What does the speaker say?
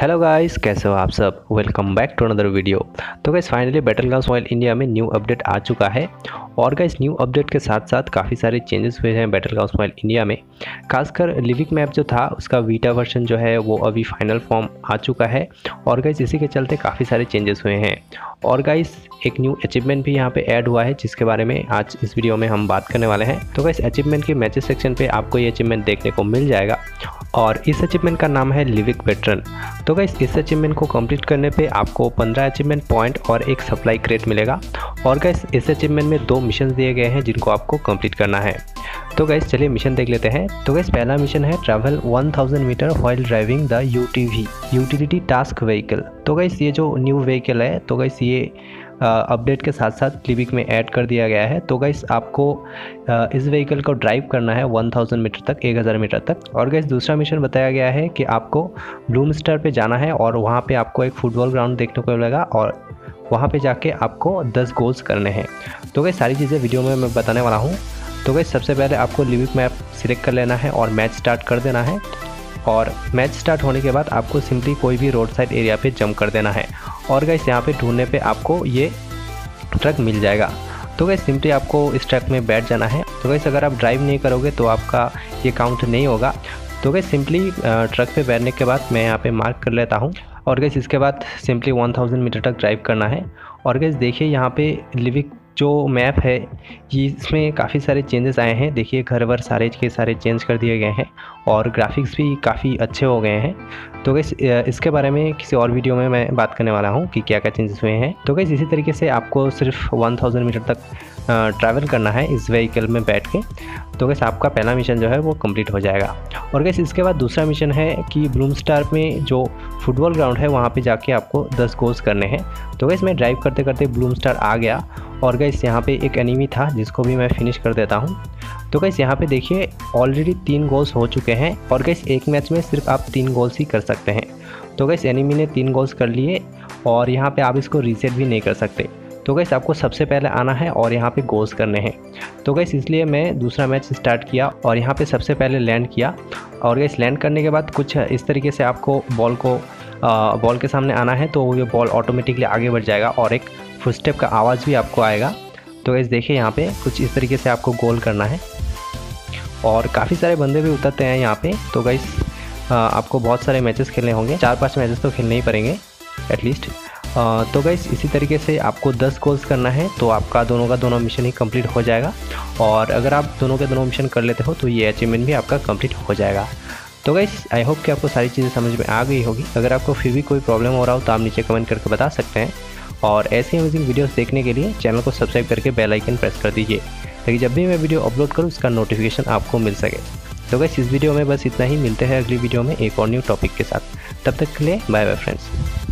Hello guys कैसे हो आप सब? Welcome back to another video तो guys finally battle ground mobile India में न्यू अपडेट आ चुका है। और गाइस न्यू अपडेट के साथ साथ काफ़ी सारे चेंजेस हुए हैं बैटल ग्राउंड मोबाइल इंडिया में। खासकर लिविक मैप जो था, उसका वीटा वर्जन जो है, वो अभी फाइनल फॉर्म आ चुका है। और गाइस इसी के चलते काफ़ी सारे चेंजेस हुए हैं। और गाइस एक न्यू अचीवमेंट भी यहाँ पे ऐड हुआ है, जिसके बारे में आज इस वीडियो में हम बात करने वाले हैं। तो गाइस अचीवमेंट के मैचेस सेक्शन पे आपको ये अचीवमेंट देखने को मिल जाएगा। और इस अचीवमेंट का नाम है लिविक वेटरन तो गाइस इस अचीवमेंट को कंप्लीट करने पे आपको 15 अचीवमेंट पॉइंट और एक सप्लाई क्रेट मिलेगा। और गाइस इस अचीवमेंट में दो मिशन दिए गए हैं जिनको आपको कंप्लीट करना है। तो गैस चलिए मिशन देख लेते हैं। तो गैस पहला मिशन है travel 1000 metre while driving the UTV utility task vehicle तो गैस ये जो न्यू व्हीकल है तो गैस ये अपडेट के साथ साथ लिविक में ऐड कर दिया गया है। तो गाइस आपको इस व्हीकल को ड्राइव करना है 1000 मीटर तक 1000 मीटर तक। और गाइस दूसरा मिशन बताया गया है कि आपको ब्लूम स्टार पर जाना है और वहाँ पर आपको एक फुटबॉल ग्राउंड देखने को मिलेगा और वहाँ पे जाके आपको 10 गोल्स करने हैं। तो गई सारी चीज़ें वीडियो में मैं बताने वाला हूँ। तो गई सबसे पहले आपको लिविक मैप सिलेक्ट कर लेना है और मैच स्टार्ट कर देना है। और मैच स्टार्ट होने के बाद आपको सिंपली कोई भी रोड साइड एरिया पे जंप कर देना है। और गैस यहाँ पे ढूँढने पे आपको ये ट्रक मिल जाएगा। तो गैस सिंपली आपको इस ट्रक में बैठ जाना है। तो गैस अगर आप ड्राइव नहीं करोगे तो आपका ये काउंट नहीं होगा। तो गैस सिंपली ट्रक पे बैठने के बाद मैं यहाँ पे मार्क कर लेता हूँ। और गैस इसके बाद सिंपली 1000 मीटर तक ड्राइव करना है। और गैस देखिए यहाँ पे लिविक जो मैप है, इसमें काफ़ी सारे चेंजेस आए हैं। देखिए, घर वर सारे के सारे चेंज कर दिए गए हैं और ग्राफिक्स भी काफ़ी अच्छे हो गए हैं। तो गैस इसके बारे में किसी और वीडियो में मैं बात करने वाला हूँ कि क्या क्या चेंजेस हुए हैं। तो गैस इसी तरीके से आपको सिर्फ़ 1000 मीटर तक ट्रैवल करना है इस व्हीकल में बैठ के। तो गैस आपका पहला मिशन जो है वो कंप्लीट हो जाएगा। और गैस इसके बाद दूसरा मिशन है कि ब्लूम स्टार में जो फुटबॉल ग्राउंड है, वहाँ पर जाके आपको 10 गोल्स करने हैं। तो गैस मैं ड्राइव करते करते ब्लूम स्टार आ गया और गैस यहाँ पे एक एनिमी था, जिसको भी मैं फिनिश कर देता हूँ। तो गैस यहाँ पे देखिए ऑलरेडी तीन गोल्स हो चुके हैं और गैस एक मैच में सिर्फ़ आप तीन गोल्स ही कर सकते हैं। तो गैस एनिमी ने तीन गोल्स कर लिए और यहाँ पे आप इसको रीसेट भी नहीं कर सकते। तो गैस आपको सबसे पहले आना है और यहाँ पे गोल्स करने हैं। तो गैस इसलिए मैं दूसरा मैच स्टार्ट किया और यहाँ पे सबसे पहले लैंड किया। और गैस लैंड करने के बाद कुछ इस तरीके से आपको बॉल को बॉल के सामने आना है तो ये बॉल ऑटोमेटिकली आगे बढ़ जाएगा और एक फुटस्टेप का आवाज़ भी आपको आएगा। तो गैस देखिए यहाँ पे कुछ इस तरीके से आपको गोल करना है। और काफ़ी सारे बंदे भी उतरते हैं यहाँ पे। तो गैस आपको बहुत सारे मैचेस खेलने होंगे। चार पाँच मैचेस तो खेलने ही पड़ेंगे एटलीस्ट तो गैस इसी तरीके से आपको 10 गोल्स करना है तो आपका दोनों का दोनों मिशन ही कंप्लीट हो जाएगा। और अगर आप दोनों के दोनों मिशन कर लेते हो तो ये अचीवमेंट भी आपका कंप्लीट हो जाएगा। तो गाइस आई होप कि आपको सारी चीज़ें समझ में आ गई होगी। अगर आपको फिर भी कोई प्रॉब्लम हो रहा हो तो आप नीचे कमेंट करके बता सकते हैं। और ऐसे अमेजिंग वीडियोस देखने के लिए चैनल को सब्सक्राइब करके बेल आइकन प्रेस कर दीजिए, ताकि जब भी मैं वीडियो अपलोड करूँ उसका नोटिफिकेशन आपको मिल सके। तो गैस इस वीडियो में बस इतना ही। मिलते हैं अगली वीडियो में एक और न्यू टॉपिक के साथ। तब तक के लिए बाय बाय फ्रेंड्स